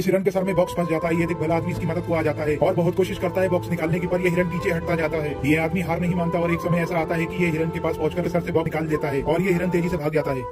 इस हिरन के सर में बॉक्स फंस जाता है, ये देख भला आदमी इसकी मदद को आ जाता है और बहुत कोशिश करता है बॉक्स निकालने की, पर ये हिरन पीछे हटता जाता है। ये आदमी हार नहीं मानता और एक समय ऐसा आता है कि ये हिरन के पास पहुंचकर सर से बॉक्स निकाल देता है और ये हिरन तेज़ी से भाग जाता है।